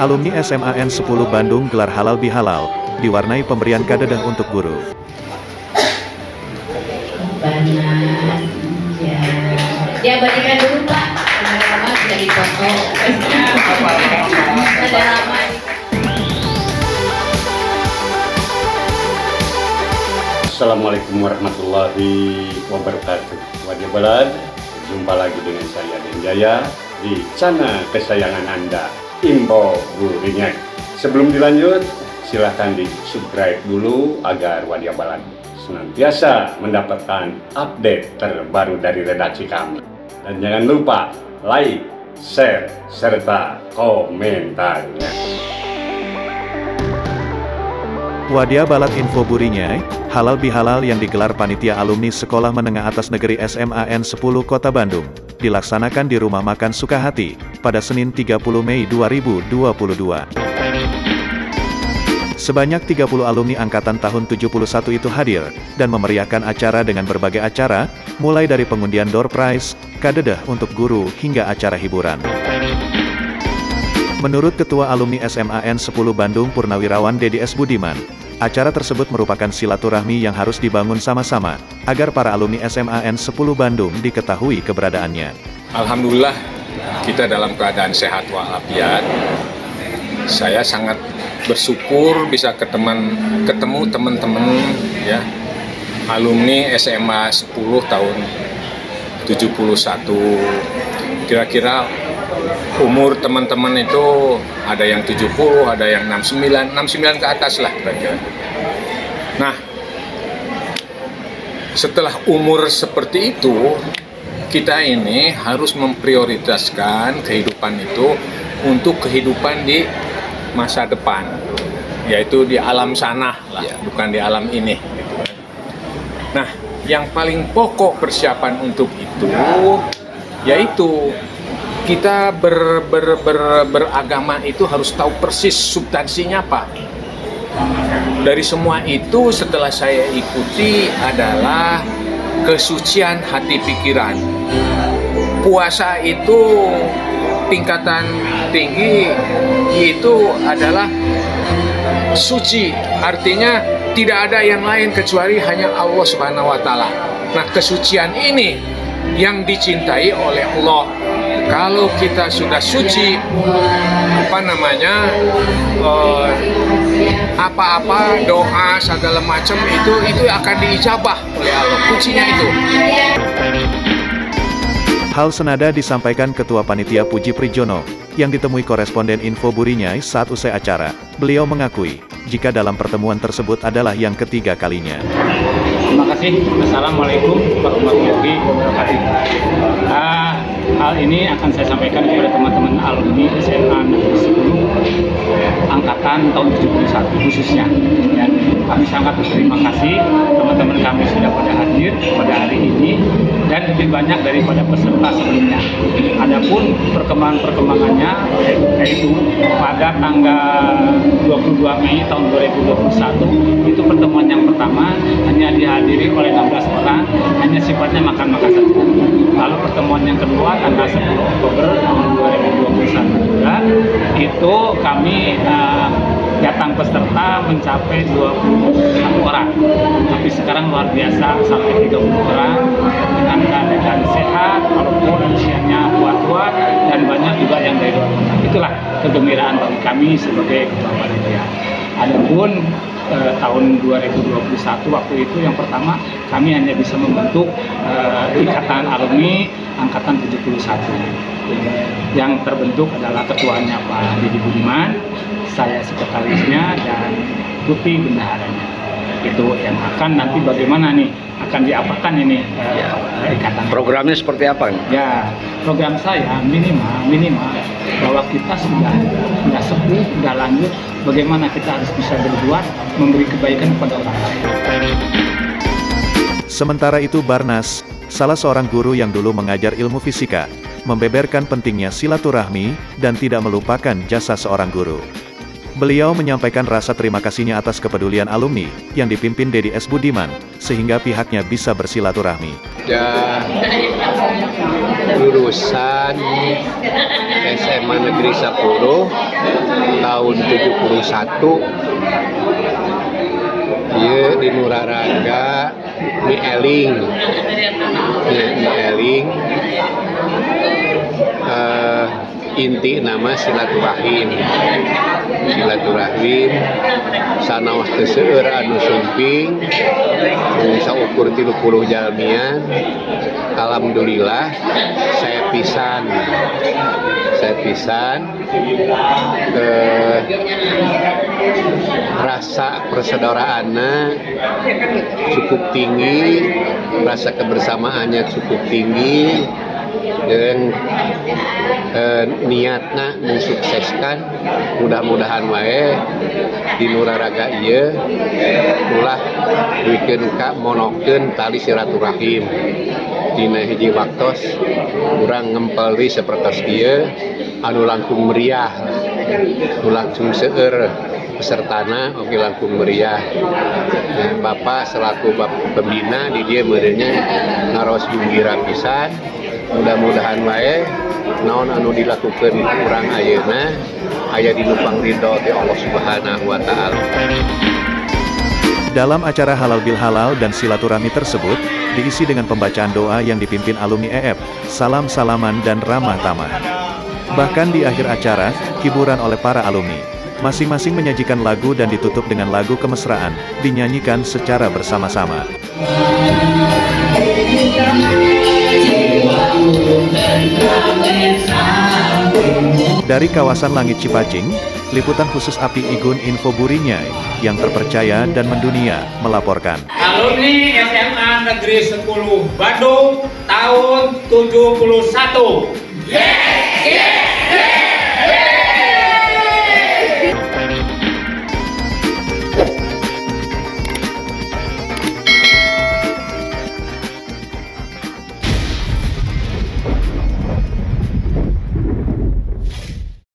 Alumni SMAN 10 Bandung gelar halal bihalal, diwarnai pemberian kadedah untuk guru. Banas, ya. Diabadikan dulu Pak. Ada lama. Assalamualaikum warahmatullahi wabarakatuh. Wajah Balad, jumpa lagi dengan saya Den Jaya di channel kesayangan Anda, Imbo Gurinyak. Sebelum dilanjut, silahkan di subscribe dulu agar Wajah Balad senantiasa mendapatkan update terbaru dari redaksi kami. Dan jangan lupa like, share, serta komentarnya. Wadia Balat Info Burinyai, halal bihalal yang digelar panitia alumni Sekolah Menengah Atas Negeri SMAN 10 Kota Bandung, dilaksanakan di Rumah Makan Sukahati, pada Senin 30 Mei 2022. Sebanyak 30 alumni angkatan tahun 71 itu hadir, dan memeriahkan acara dengan berbagai acara, mulai dari pengundian door prize, kadedah untuk guru, hingga acara hiburan. Menurut Ketua Alumni SMAN 10 Bandung Purnawirawan Dedi S. Budiman, acara tersebut merupakan silaturahmi yang harus dibangun sama-sama, agar para alumni SMAN 10 Bandung diketahui keberadaannya. Alhamdulillah kita dalam keadaan sehat walafiat. Saya sangat bersyukur bisa ketemu ketemu teman-teman ya alumni SMA 10 tahun 71. Kira-kira umur teman-teman itu ada yang 70, ada yang 69, 69 ke atas lah kira-kira. Nah, setelah umur seperti itu, kita ini harus memprioritaskan kehidupan itu untuk kehidupan di masa depan, yaitu di alam sana lah, ya. bukan di alam ini. Gitu. Nah, yang paling pokok persiapan untuk itu, yaitu kita ber, ber, ber, beragama itu harus tahu persis substansinya apa. Dari semua itu setelah saya ikuti adalah kesucian hati pikiran. Puasa itu tingkatan tinggi itu adalah suci, artinya tidak ada yang lain kecuali hanya Allah Subhanahu wa taala. Nah, kesucian ini yang dicintai oleh Allah kalau kita sudah suci apa namanya apa-apa doa segala macam itu itu akan diijabah oleh Allah kuncinya itu Hal senada disampaikan Ketua Panitia Puji Prijono, yang ditemui koresponden Info Burinyai saat usai acara. Beliau mengakui, jika dalam pertemuan tersebut adalah yang ketiga kalinya. Terima kasih. Assalamualaikum warahmatullahi wabarakatuh. Hal ini akan saya sampaikan kepada teman-teman alumni SMA Negeri 10 angkatan tahun 71 khususnya. Ya, kami sangat berterima kasih teman-teman kami sudah pada hadir pada hari ini dan lebih banyak daripada peserta sebelumnya. Adapun perkembangan-perkembangannya yaitu pada tanggal 22 Mei tahun 2021 itu pertemuan yang pertama hanya dihadiri oleh 16 orang hanya sifatnya makan-makan saja. Yang kedua tanggal 10 Oktober tahun 2021 juga itu kami uh, datang peserta mencapai 21 orang. Tapi sekarang luar biasa sampai 30 orang. Dengan keadaan sehat walaupun usianya kuat-kuat dan banyak juga yang dari luar kota. Itulah kegembiraan bagi kami sebagai ketua panitia. Adapun eh, tahun 2021 waktu itu yang pertama kami hanya bisa membentuk eh, ikatan alumni angkatan 71 yang terbentuk adalah ketuanya Pak Didi Budiman saya sekretarisnya dan Putih bendaharanya. Itu yang akan nanti bagaimana nih akan diapakan ini uh, ya. ikatan programnya seperti apa? Ya program saya minimal minimal bahwa kita sudah sudah sepuh sudah lanjut. Bagaimana kita harus bisa berbuat memberi kebaikan kepada orang lain. Sementara itu Barnas salah seorang guru yang dulu mengajar ilmu fisika membeberkan pentingnya silaturahmi dan tidak melupakan jasa seorang guru Beliau menyampaikan rasa terima kasihnya atas kepedulian alumni yang dipimpin Dedi S. Budiman, sehingga pihaknya bisa bersilaturahmi. Dan lulusan SMA Negeri 10 tahun 71 Iya di Nuraraga Mi Eling ya, Mi Eling inti nama silaturahim. Silaturahim sanaos teu seueur anu sumping bisa ukur 30 jalmian alhamdulillah saya pisan. Saya pisan eh, rasa persaudaraannya cukup tinggi rasa kebersamaannya cukup tinggi dan eh, niatna mensukseskan mudah-mudahan wae di Nuraraga iya ulah bikin Kak monoken tali silaturahim. Dina hiji waktos kurang ngempeli seperti Iye anu langkung meriah. Anu langsung seger pesertana oke langkung meriah. Nah, Bapak selaku Bapak pembina di dia merenya ngaros gembira pisan. Mudah-mudahan wae naon anu dilakukan kurang ayeuna aya di lupang ridho ti Allah Subhanahu wa taala. Dalam acara halal bil halal dan silaturahmi tersebut, diisi dengan pembacaan doa yang dipimpin alumni EF, salam-salaman dan ramah tamah. Bahkan di akhir acara, hiburan oleh para alumni. Masing-masing menyajikan lagu dan ditutup dengan lagu kemesraan, dinyanyikan secara bersama-sama. Dari kawasan Langit Cipacing, liputan khusus API Igun Info Burinyai, yang terpercaya dan mendunia, melaporkan. Alumni SMA Negeri 10 Bandung tahun 71. Yeah!